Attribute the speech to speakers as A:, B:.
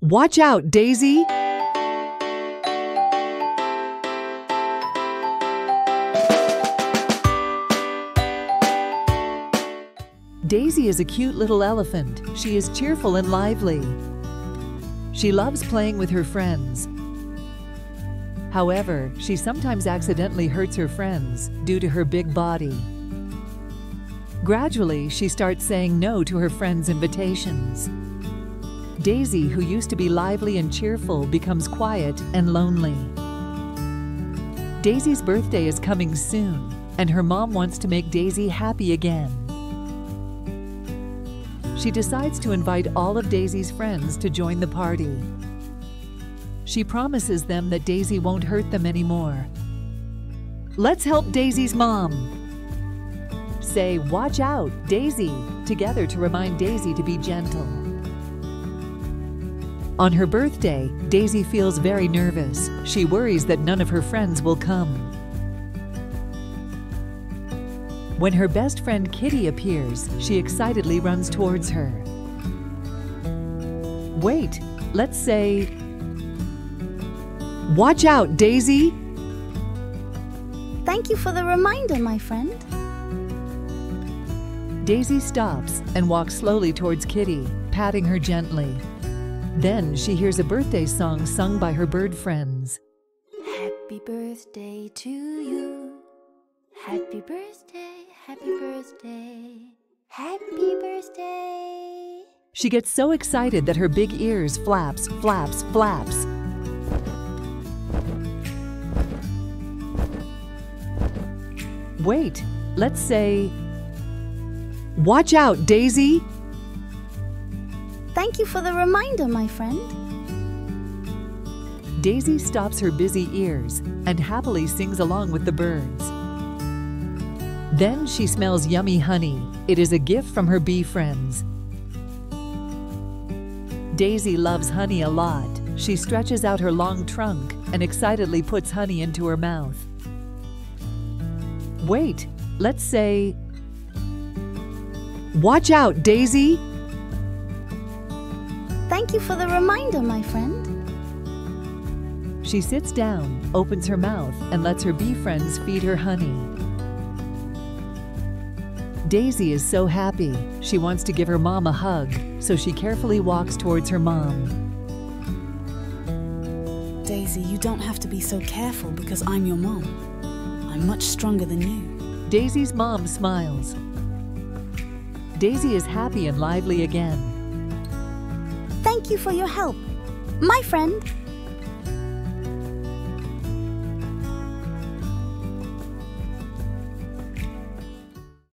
A: Watch out, Daisy! Daisy is a cute little elephant. She is cheerful and lively. She loves playing with her friends. However, she sometimes accidentally hurts her friends due to her big body. Gradually, she starts saying no to her friends' invitations. Daisy, who used to be lively and cheerful, becomes quiet and lonely. Daisy's birthday is coming soon, and her mom wants to make Daisy happy again. She decides to invite all of Daisy's friends to join the party. She promises them that Daisy won't hurt them anymore. Let's help Daisy's mom. Say, watch out, Daisy, together to remind Daisy to be gentle. On her birthday, Daisy feels very nervous. She worries that none of her friends will come. When her best friend Kitty appears, she excitedly runs towards her. Wait, let's say, Watch out, Daisy!
B: Thank you for the reminder, my friend.
A: Daisy stops and walks slowly towards Kitty, patting her gently. Then she hears a birthday song sung by her bird friends.
B: Happy birthday to you. Happy birthday, happy birthday, happy birthday.
A: She gets so excited that her big ears flaps, flaps, flaps. Wait, let's say, Watch out, Daisy!
B: Thank you for the reminder, my friend.
A: Daisy stops her busy ears and happily sings along with the birds. Then she smells yummy honey. It is a gift from her bee friends. Daisy loves honey a lot. She stretches out her long trunk and excitedly puts honey into her mouth. Wait, let's say, Watch out, Daisy!
B: Thank you for the reminder, my friend.
A: She sits down, opens her mouth, and lets her bee friends feed her honey. Daisy is so happy. She wants to give her mom a hug, so she carefully walks towards her mom.
C: Daisy, you don't have to be so careful because I'm your mom. I'm much stronger than you.
A: Daisy's mom smiles. Daisy is happy and lively again.
B: Thank you for your help, my friend.